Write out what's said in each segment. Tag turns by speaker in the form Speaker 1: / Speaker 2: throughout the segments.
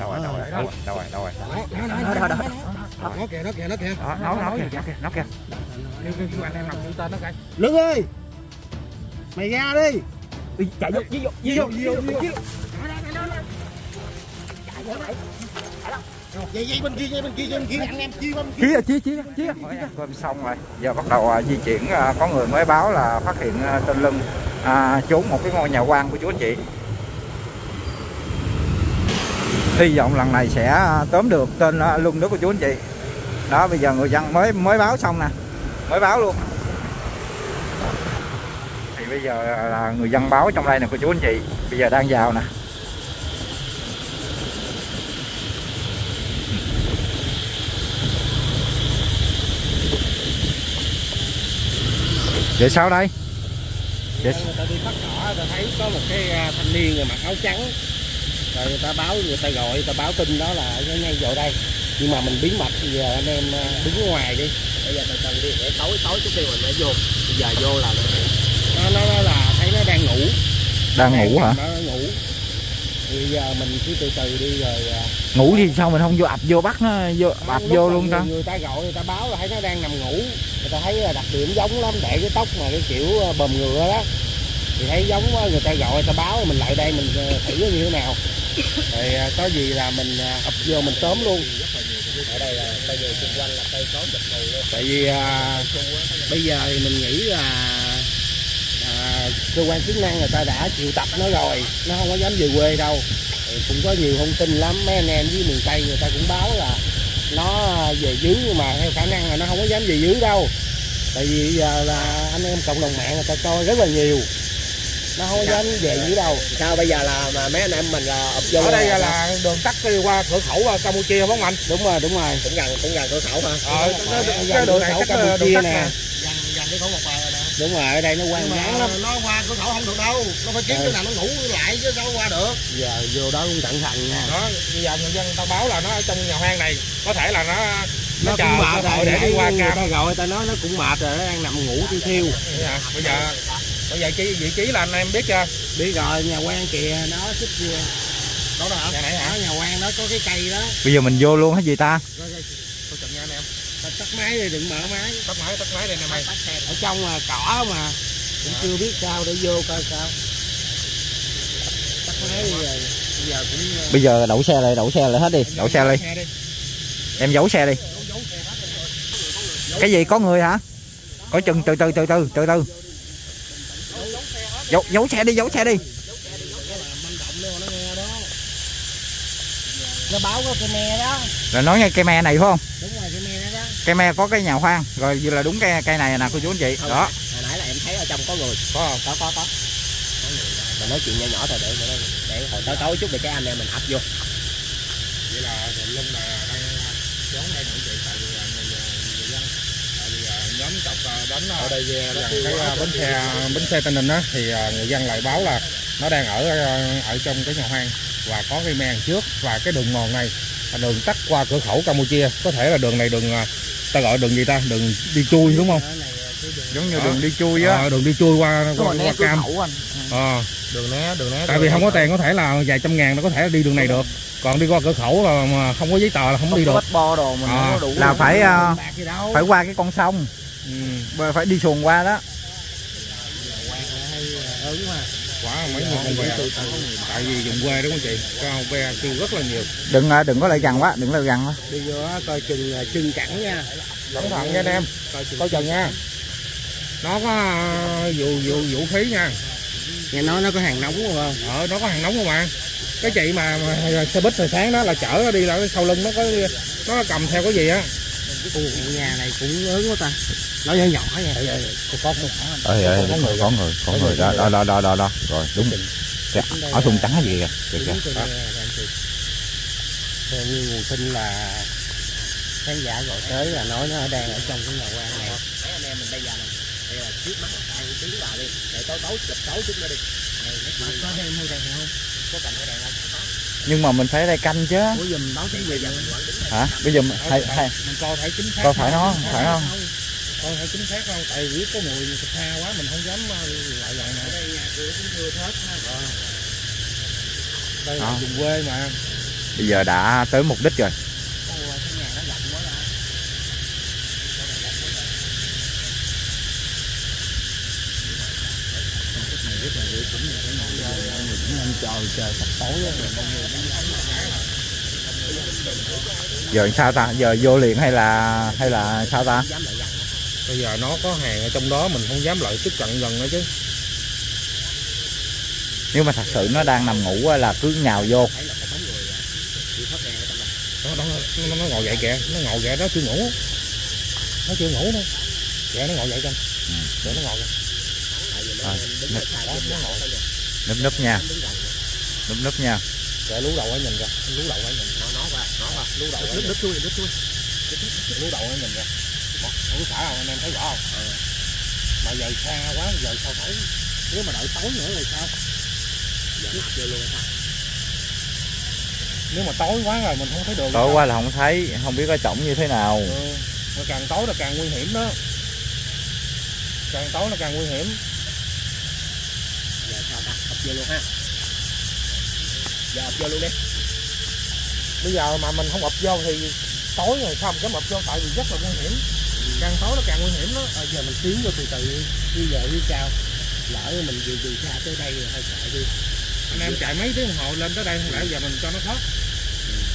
Speaker 1: đâu rồi đâu rồi đâu rồi đâu rồi đâu rồi
Speaker 2: đó đó đó nó kìa nó kìa nó kìa
Speaker 1: nó nó kìa nó kìa nó kìa kêu kêu kêu anh em làm kêu tên nó coi
Speaker 2: lưng ơi mày ra đi
Speaker 1: Ui, chạy vô đi vô đi vô đi vô đi vô
Speaker 2: dây dây bên kia dây bên kia dây bên kia anh em chia bên kia
Speaker 1: chia chia chia chia cơm xong rồi giờ bắt đầu à, di chuyển à, có người mới báo là phát hiện à, tên lưng à, trốn một cái ngôi nhà quan của chú anh chị hy vọng lần này sẽ à, tóm được tên à, nước đó của chú anh chị. Đó bây giờ người dân mới mới báo xong nè. Mới báo luôn. Thì bây giờ à, là người dân báo trong đây nè cô chú anh chị. Bây giờ đang vào nè. Vậy sao đây? Vậy
Speaker 2: người ta đi phát cỏ người ta thấy có một cái à, thanh niên người mặc áo trắng rồi người ta báo người ta gọi người ta báo tin đó là nó ngay vào đây. Nhưng mà mình bí mật bây giờ anh em à, đứng ở ngoài đi.
Speaker 3: Bây giờ từ từ đi để tối tối chút đi mình mới vô? Bây giờ vô là
Speaker 2: nó nó, nó là thấy nó đang ngủ.
Speaker 1: Đang ngủ hả?
Speaker 2: Nó ngủ. Thì bây giờ mình cứ từ từ đi rồi à,
Speaker 1: ngủ thì sao mình không vô ập vô bắt nó vô ập vô luôn
Speaker 2: người,
Speaker 1: ta
Speaker 2: người ta gọi người ta báo là thấy nó đang nằm ngủ. Người ta thấy là đặc điểm giống lắm để cái tóc mà cái kiểu à, bờm ngựa đó. Thì thấy giống quá người ta gọi người ta báo mình lại đây mình à, thử nó như thế nào rồi à, có gì là mình à, ập vô mình tóm luôn.
Speaker 3: Ở đây là bây giờ xung quanh là cây có chụp mù luôn
Speaker 2: tại vì à, bây giờ thì mình nghĩ là à, cơ quan chức năng người ta đã triệu tập nó rồi. Nó không có dám về quê đâu. Thì cũng có nhiều thông tin lắm. Mấy anh em với miền tây người ta cũng báo là nó về dưới nhưng mà theo khả năng là nó không có dám về dưới đâu. Tại vì giờ là anh em cộng đồng mạng người ta coi rất là nhiều nó không có dám về dưới đâu
Speaker 3: sao bây giờ là mà mấy anh em mình là ập vô
Speaker 2: ở đây là đường tắt đi qua cửa khẩu qua campuchia không anh? Đúng rồi đúng rồi.
Speaker 3: Cũng gần cũng gần cửa khẩu hả?
Speaker 2: Ờ cái đường này campuchia nè.
Speaker 3: gần gần cái khẩu một bờ rồi nè.
Speaker 2: Đúng rồi ở đây nó quan ngán lắm.
Speaker 3: nó qua cửa khẩu không được đâu. Nó phải kiếm
Speaker 2: Ừ.
Speaker 3: cái nào nó ngủ lại chứ đâu qua được.
Speaker 2: Giờ vô đó cũng cẩn thận nha.
Speaker 4: Đó bây giờ người dân tao báo là nó ở trong nhà hoang này. Có thể là nó
Speaker 2: nó
Speaker 4: chờ
Speaker 2: cũng mệt rồi
Speaker 4: để đi qua
Speaker 2: người ta gọi ta nói nó cũng mệt rồi nó đang nằm ngủ thiêu thiêu.
Speaker 4: Dạ, bây giờ bây giờ chi vị trí là anh em biết chưa?
Speaker 2: Đi rồi nhà quan kìa nó xích kia.
Speaker 3: Đó đó hả?
Speaker 4: Nhà này hả?
Speaker 2: Nhà quan nó có cái cây đó.
Speaker 1: Bây giờ mình vô luôn hả gì ta?
Speaker 4: Thôi chừng nha anh em.
Speaker 2: Tắt máy đi đừng mở máy.
Speaker 4: Tắt máy tắt máy đây nè mày.
Speaker 2: Ở trong là cỏ mà. Cũng chưa biết sao để vô coi sao. Tắt máy đi rồi. Bây giờ cũng ờ,
Speaker 1: bây giờ đậu xe lại đậu xe lại hết đi. Đậu xe đi.
Speaker 4: đi.
Speaker 1: Em giấu xe đi. Cái gì có người hả? Có chừng từ từ từ từ từ từ giấu giấu xe đi giấu xe đi.
Speaker 2: Nó nghe đó nó báo có cây me đó.
Speaker 1: Là nói nghe cây me này phải không?
Speaker 2: Đúng rồi cây me đó
Speaker 1: cây me có cái nhà hoang. Rồi vừa là đúng cây cây này nè cô chú anh chị. Đó.
Speaker 3: hồi nãy là em thấy ở trong có người.
Speaker 4: Có không?
Speaker 3: Có có có. Có người đó. mình nói chuyện nhỏ nhỏ thôi để để, để hồi tối tối chút để cái anh em mình ập vô.
Speaker 4: Vậy là linh là đang trốn đây nè chị tại vì là người, người dân tại vì à, nhóm cọc à, đánh à,
Speaker 3: ở đây về đó
Speaker 4: gần cái à, bến xe bến xe Tây Ninh á thì à, người dân lại báo là nó đang ở à, ở trong cái nhà hoang và có cái men trước và cái đường mòn này là đường tắt qua cửa khẩu Campuchia. Có thể là đường này đường à, ta gọi đường gì ta? Đường đi chui đúng không?
Speaker 1: Giống như
Speaker 4: Đó.
Speaker 1: đường đi chui á.
Speaker 4: Ờ, đường đi chui qua qua, qua
Speaker 1: cửa
Speaker 4: cam.
Speaker 1: khẩu anh.
Speaker 4: Ờ,
Speaker 3: đường né đường né
Speaker 4: tại vì không có tiền có thể là vài trăm ngàn nó có thể đi đường này được. Còn đi qua cửa khẩu là mà không có giấy tờ là không đi được.
Speaker 1: bo đồ mình
Speaker 4: À.
Speaker 1: không có đủ là phải à,
Speaker 2: đâu.
Speaker 1: phải qua cái con sông
Speaker 4: ừ.
Speaker 1: phải đi xuồng qua đó.
Speaker 4: Quả mấy người con ve tại vì dùng que đúng không chị? Cao ve kêu rất là nhiều.
Speaker 1: Đừng à, đừng có lại gần quá đừng lại gần quá.
Speaker 2: Đi vô coi chừng à, chân cẳng nha.
Speaker 4: Cẩn thận nha anh em.
Speaker 2: Coi chừng.
Speaker 4: Chừng nha. Nó có ờ, vụ vụ vũ khí nha.
Speaker 2: Nghe nói nó có hàng nóng không
Speaker 4: ở nó có hàng nóng không mà cái chị mà, mà xe buýt hồi sáng đó là chở nó đi là sau lưng nó có nó cầm theo cái gì á
Speaker 2: Ồ, nhà này cũng lớn quá ta. Nó nhỏ nhỏ nha
Speaker 4: có có
Speaker 1: ơi ơi có người có người có người. Đó đó đó đó đó, đó. rồi đúng. Kìa, ở thùng trắng gì kìa kìa kìa
Speaker 2: theo như nguồn tin là khán giả gọi tới là nói nó đang ở trong cái nhà quan này.
Speaker 3: Mấy anh em mình bây giờ nè đây là trước mắt là ai cũng tiến vào đi. Để tối tối chụp tối chút nữa đi. Này nó
Speaker 2: có thêm hay đèn không?
Speaker 3: Có cầm cái đèn không? có
Speaker 1: nhưng mà mình phải đây canh chứ.
Speaker 3: Bây giờ mình này
Speaker 1: hả? Bây giờ hay hay
Speaker 4: mình coi phải chính xác
Speaker 1: coi phải nó phải không?
Speaker 4: coi phải chính xác không? Tại vì biết có mùi xa quá mình không dám ờ, lại gần nè.
Speaker 2: Đây nhà cửa cũng chưa hết ha.
Speaker 4: Đây là
Speaker 1: À.
Speaker 4: vùng quê mà.
Speaker 1: Bây giờ đã tới mục đích rồi
Speaker 2: sắp tối rồi
Speaker 1: giờ sao ta? Giờ vô liền hay là hay là sao ta?
Speaker 4: Bây giờ nó có hàng ở trong đó mình không dám lại tiếp cận gần nữa chứ.
Speaker 1: Nếu mà thật sự nó đang nằm ngủ là cứ nhào vô.
Speaker 4: Nó, nó, nó, nó ngồi dậy kìa nó ngồi dậy đó chưa ngủ. Nó chưa ngủ đâu kìa nó ngồi dậy kìa. Để nó ngồi
Speaker 1: Rồi, núp,
Speaker 4: đó, nó ngồi
Speaker 1: núp núp nha. Núp núp nha.
Speaker 4: Kìa lú đầu ấy nhìn kìa. Lú đầu ấy nhìn. Nó nó qua nó qua. Lú đầu ấy nhìn
Speaker 3: đứt chui đứt chui
Speaker 4: lú đầu ấy nhìn kìa. Một- không phải không anh em thấy rõ không? Mà giờ xa quá giờ sao thấy? Nếu mà đợi tối nữa thì sao?
Speaker 3: Vô luôn ha
Speaker 4: nếu mà tối quá rồi mình không thấy đường
Speaker 1: tối qua là không thấy không biết có trọng như thế nào.
Speaker 4: Ừ. mà càng tối là càng nguy hiểm đó. Càng tối là càng nguy hiểm
Speaker 3: giờ sao ta ập vô luôn ha. Giờ ập vô luôn đi.
Speaker 4: Bây giờ mà mình không ập vô thì tối rồi mình dám ập vô tại vì rất là nguy hiểm. Càng tối là càng nguy hiểm đó
Speaker 2: Ờ, giờ mình tiến vô từ từ đi giờ đi cao lỡ mình về từ xa tới đây rồi hơi chạy đi.
Speaker 4: Anh em chạy mấy tiếng đồng hồ lên tới đây không lẽ giờ mình cho nó thoát?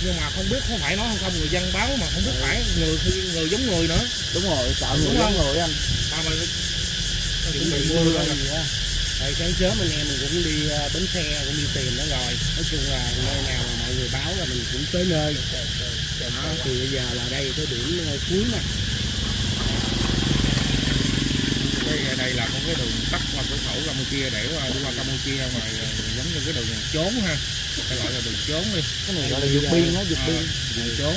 Speaker 4: Nhưng mà không biết có phải nó hay không người dân báo mà không biết phải người khi người giống người nữa.
Speaker 2: Đúng rồi sợ người
Speaker 4: không?
Speaker 2: giống người anh.
Speaker 4: Mà mình
Speaker 2: chuẩn bị mưa rồi rồi sáng sớm anh em mình cũng đi ờ, bến xe cũng đi tìm nó rồi. Nói chung là nơi nào mà mọi người báo là mình cũng tới nơi. Đó, thì bây giờ là đây tới điểm ờ, cuối nè.
Speaker 4: Đây, đây là có cái đường tắt qua cửa khẩu Campuchia để qua đi qua Campuchia mà ờ, giống như cái đường trốn ha. Phải gọi là đường trốn đi.
Speaker 2: Cái này gọi là vượt biên á vượt
Speaker 4: Ờ,
Speaker 2: biên.
Speaker 4: đường trốn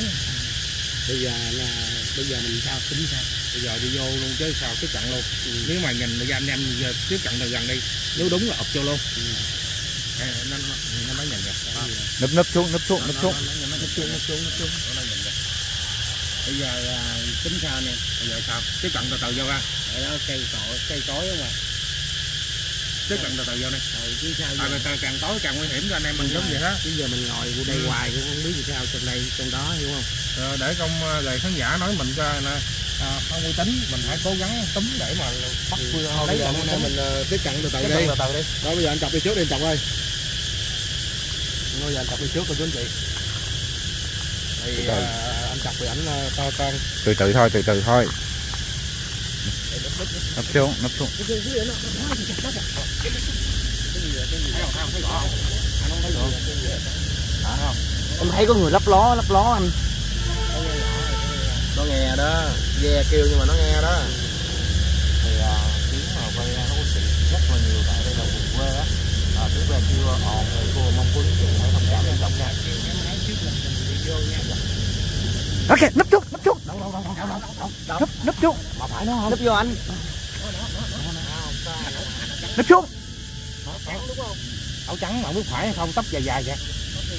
Speaker 2: bây giờ là bây giờ mình sao tính sao
Speaker 4: bây giờ đi vô luôn chứ sao tiếp cận luôn nếu mà nhìn bây giờ anh em giờ tiếp cận từ gần đi nếu đúng là ập vô luôn À, nó nó nó mới nhìn Đó.
Speaker 1: núp núp xuống núp xuống núp xuống
Speaker 4: nó xuống nó xuống nó xuống nó nhìn kìa
Speaker 2: bây giờ tính sao nè
Speaker 4: bây giờ sao tiếp cận từ từ vô ra
Speaker 2: ở đó cây cỏ cây cối không à
Speaker 4: tiếp cận từ từ vô đi
Speaker 2: sao
Speaker 4: tại vì càng- tối càng nguy hiểm cho anh em mình giống vậy đó
Speaker 2: chứ giờ mình ngồi vô đây
Speaker 4: Ừ.
Speaker 2: hoài cũng không biết sao trong đây trong đó hiểu không
Speaker 4: Ờ, để công ờ, lời khán giả nói mình cho là à, không uy tín mình phải cố gắng túm để mà bắt
Speaker 2: thôi
Speaker 4: lấy
Speaker 2: bây giờ
Speaker 4: lòng
Speaker 2: anh em mình ờ, tiếp cận từ từ đi
Speaker 4: từ từ đi
Speaker 2: đó bây giờ anh chọc đi trước đi anh chọc ơi bây giờ anh chọc đi trước rồi chú anh chị thì
Speaker 1: Từ từ.
Speaker 2: ờ, anh chọc thì ảnh ờ, to con
Speaker 1: từ từ thôi từ từ thôi núp xuống núp xuống
Speaker 2: em thấy có người lấp ló lấp ló anh nó nghe đó ghe kêu nhưng mà nó nghe đó
Speaker 1: thì tiếng mà quay nó có sự rất là nhiều tại đây là vùng quê á à, tiếng ve kêu ồn rồi cô mong muốn phải thông cảm trọng nha ok núp xuống núp xuống núp núp xuống
Speaker 2: mà phải nó không nấp vô anh
Speaker 1: núp xuống
Speaker 4: áo trắng mà không biết phải hay không tóc dài dài vậy.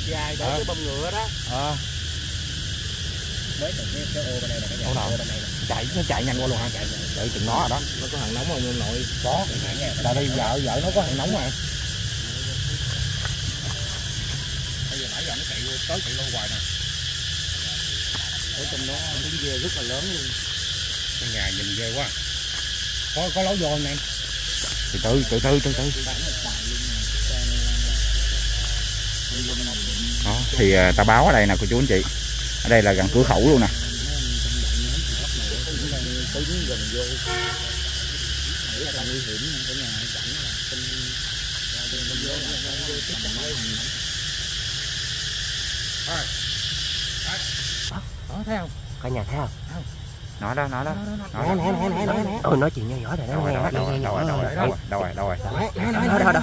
Speaker 2: Dài để
Speaker 4: Ờ.
Speaker 2: cái bông ngựa đó.
Speaker 4: Ờ.
Speaker 3: Mới từ cái cái ô bên này là cái
Speaker 4: Ô nào?
Speaker 3: bên này nè.
Speaker 4: Chạy nó chạy nhanh qua luôn hả? Chạy chạy chừng nó rồi đó.
Speaker 2: Nó có hàng nóng không ông nội.
Speaker 4: Có. Tại đây vợ vợ nó có hàng nóng mà. Bây giờ nãy giờ nó chạy tới chạy lâu hoài nè.
Speaker 2: Ở trong đó tiếng ghe rất là lớn luôn.
Speaker 4: Cái nhà nhìn ghê quá. Có có lối vô em?
Speaker 1: Từ từ từ từ từ từ đó thì à, ta báo ở đây nè cô chú anh chị. Ở đây là gần cửa khẩu luôn nè.
Speaker 4: Đó thấy không
Speaker 3: cả nhà thấy không?
Speaker 1: Nó đó nó đó. Nó
Speaker 2: nè nè nè nè
Speaker 3: ôi nói chuyện nhỏ nhỏ nó
Speaker 1: rồi
Speaker 3: nghe.
Speaker 1: Đâu rồi đâu rồi đâu rồi đâu rồi đâu rồi đâu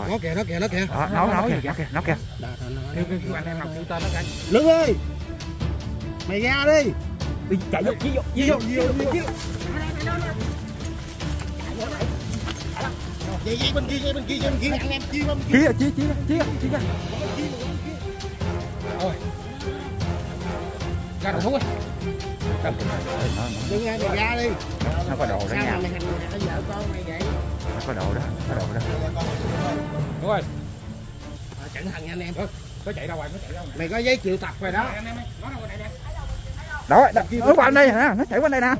Speaker 1: rồi
Speaker 2: nè nè nó kìa nó kìa nó kìa.
Speaker 1: Đó nó nó kìa. nó kìa nó kìa.
Speaker 4: Kêu kêu anh em nào kêu tên nó coi.
Speaker 2: Lương ơi! Mày ra đi.
Speaker 3: Đi chạy vô đi vô
Speaker 2: đi vô đi vô đi vô dây dây bên kia dây bên kia bên kia. Anh em chia bên kia
Speaker 1: chia chia chia chia chia
Speaker 4: ra đầu thú ơi.
Speaker 2: Đừng ai mày ra đi.
Speaker 1: Nó có đồ đó
Speaker 2: sao
Speaker 1: nha.
Speaker 2: mà mày hành hạ vợ con mày vậy
Speaker 1: nó có đồ đó có đồ đó.
Speaker 4: Đúng rồi.
Speaker 2: Ờ, cẩn thận nha anh em.
Speaker 4: Nó chạy ra ngoài nó chạy ra ngoài
Speaker 2: mày có giấy triệu tập rồi đó.
Speaker 4: Ra
Speaker 1: đó đó, nó qua đây nè nó chạy qua đây nè.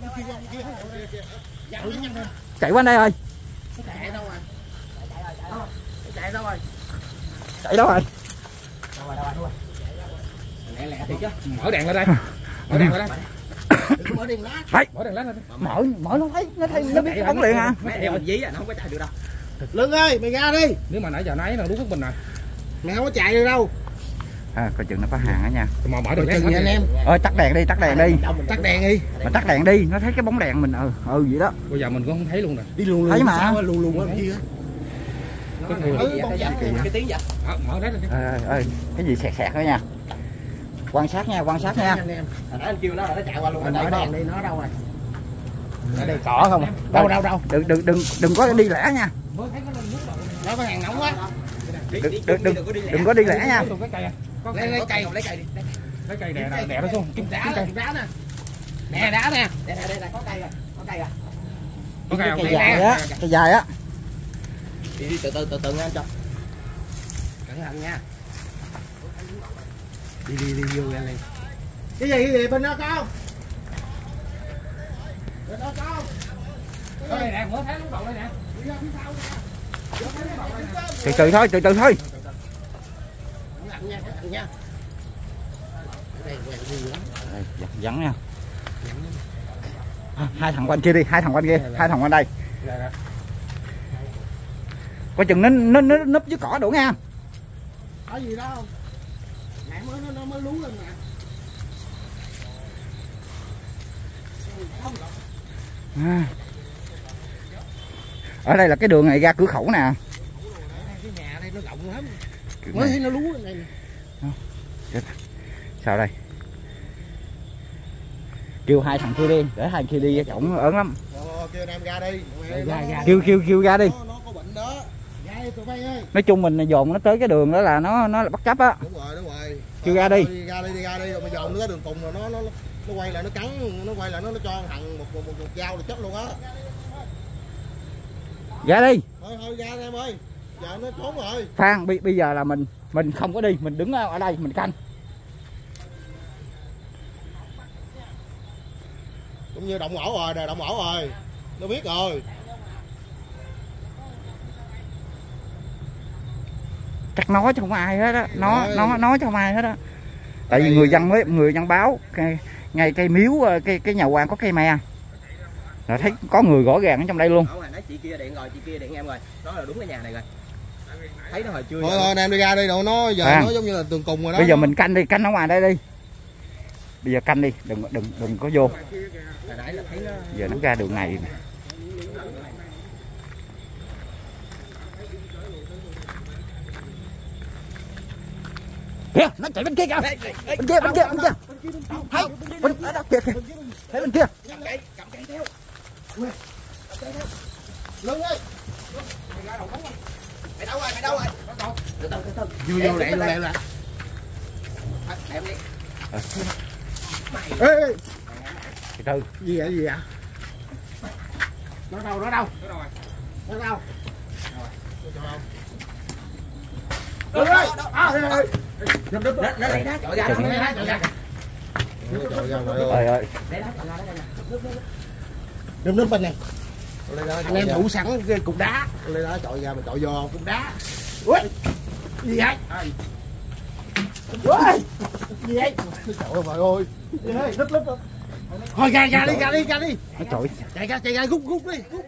Speaker 1: Chạy qua đây rồi.
Speaker 2: Chạy đâu rồi? Chạy đâu rồi?
Speaker 1: Chạy đâu rồi?
Speaker 2: Lẹ lẹ thì chứ.
Speaker 4: Mở đèn lên đây. Mở đèn lên đây.
Speaker 2: có mở đèn lát
Speaker 4: mở đèn lên đây
Speaker 1: mở mở nó thấy nó thấy nó biết bóng liền à.
Speaker 3: Đeo mình dí à nó không có chạy được đâu.
Speaker 2: Lưng ơi mày ra đi.
Speaker 4: Nếu mà nãy giờ nãy là đúng phước bình nè
Speaker 2: mày không có chạy được đâu.
Speaker 1: À coi chừng nó có hàng á nha.
Speaker 4: Mà mở đèn
Speaker 2: chừng nha anh em.
Speaker 1: ơi tắt đèn đi tắt đèn đi.
Speaker 2: Tắt đèn đi.
Speaker 1: Mà tắt đèn đi nó thấy cái bóng đèn mình ừ ừ vậy đó.
Speaker 4: Bây giờ mình cũng không thấy luôn nè
Speaker 2: đi luôn luôn
Speaker 1: Thấy mà.
Speaker 2: luôn luôn á gì á
Speaker 4: cái
Speaker 2: ừ
Speaker 3: tiếng vậy?
Speaker 4: Ờ, mở đấy
Speaker 1: ơi cái gì sẹt sẹt đó nha quan sát nha quan sát nha.
Speaker 2: Anh em
Speaker 3: hồi nãy anh kêu nó nó chạy qua luôn
Speaker 2: mình
Speaker 3: ở đây
Speaker 2: đi. nó đâu rồi?
Speaker 1: Ở đây cỏ không à?
Speaker 2: đâu đâu đâu
Speaker 1: đừng đừng đừng đừng có đi lẻ nha.
Speaker 2: Nó có hàng nóng quá.
Speaker 1: Đừng đừng đừng đừng có đi lẻ. Nha.
Speaker 4: Lấy cái cây à.
Speaker 2: lấy lấy cây.
Speaker 3: lấy cây đi.
Speaker 4: Lấy cây. Đè đè nó xuống.
Speaker 2: Kim đá nè kim đá nè nè đá nè.
Speaker 3: Đây đây đây có cây rồi có cây rồi.
Speaker 4: Có cây
Speaker 1: dài á cái dài á.
Speaker 3: Đi đi từ từ từ từ nha anh cho.
Speaker 2: Cẩn thận nha đi đi đi vô ra liền cái gì cái gì? Bên đó có bên đó có
Speaker 4: đây nè mở thấy lúc đầu đây nè.
Speaker 1: Từ từ thôi từ từ thôi.
Speaker 2: Thận nha.
Speaker 1: Hai thằng quanh kia đi hai thằng quanh kia hai thằng quanh đây. Coi chừng nó nó nó núp dưới cỏ đủ nha.
Speaker 2: Có gì đâu nãy mới nó nó mới lú lên nè
Speaker 1: à. ở đây là cái đường này ra cửa khẩu nè.
Speaker 2: Cái nhà đây nó rộng lắm mới
Speaker 1: này.
Speaker 2: thấy nó lú lên đây nè.
Speaker 1: Sao đây? Kêu hai thằng kia đi để hai kia đi chổng ớn lắm.
Speaker 5: Kêu em ra đi.
Speaker 1: Kêu kêu kêu ra đi.
Speaker 5: nó, nó có bệnh đó.
Speaker 2: Ra đi tụi bay ơi.
Speaker 1: Nói chung mình dồn nó tới cái đường đó là nó nó là bắt chấp á.
Speaker 5: Đúng rồi
Speaker 1: Kêu ra đi.
Speaker 5: Ra đi đi ra đi. Rồi mà dòm nó tới đường cùng rồi nó nó nó quay lại nó cắn nó quay lại nó nó cho thằng một một, một, một dao là chết luôn á.
Speaker 1: Ra đi.
Speaker 5: Thôi thôi ra em ơi. Giờ nó trốn rồi.
Speaker 1: Phan bây, bây giờ là mình mình không có đi mình đứng ở đây mình canh.
Speaker 5: Cũng như động ổ rồi nè động ổ rồi. Nó biết rồi
Speaker 1: chắc nói chứ không ai hết á. Nó nó nói chứ không ai hết á. Tại vì người dân mới người dân báo cái, ngay cây miếu ờ, cái cái nhà quan có cây me. Là thấy có người rõ ràng ở trong đây luôn.
Speaker 3: Nãy chị kia điện rồi chị kia điện em rồi. Nó là đúng cái nhà này rồi. Thấy nó hồi trưa
Speaker 5: thôi thôi anh em đi ra đi đâu nó giờ
Speaker 1: Phan.
Speaker 5: nó giống như là tường cùng rồi đó.
Speaker 1: Bây giờ mình canh đi canh ở ngoài đây đi. Bây giờ canh đi đừng đừng đừng có vô.
Speaker 3: Hồi nãy là thấy nó
Speaker 1: giờ nó ra đường này nè. Kìa nó chạy bên kia kìa. Bên kia bên kia bên kia. thấy bên đó kìa. Thấy bên kia.
Speaker 5: Lưng ơi.
Speaker 3: Mày đâu rồi mày đâu rồi? Từ từ từ từ.
Speaker 2: Vô vô lại vô lại. lại
Speaker 3: em đi.
Speaker 2: Ê ê
Speaker 1: từ từ.
Speaker 2: Gì vậy gì vậy? Nó đâu nó đâu? Nó đâu à,
Speaker 3: nó nó lấy đá chọi ra
Speaker 1: Chừng
Speaker 3: nó lấy đá ra
Speaker 5: trời ra
Speaker 1: ơi ơi
Speaker 3: ra
Speaker 2: đừng bên này anh em
Speaker 5: ra
Speaker 2: thủ sẵn cái cục đá
Speaker 5: lấy đó chọi ra mình chọi vô
Speaker 2: cục đá ui gì vậy ui gì vậy
Speaker 5: trời ơi trời ơi
Speaker 2: gì vậy lít lít thôi ra ra đi ra đi ra đi
Speaker 1: Trời.
Speaker 2: chạy ra chạy ra rút rút đi rút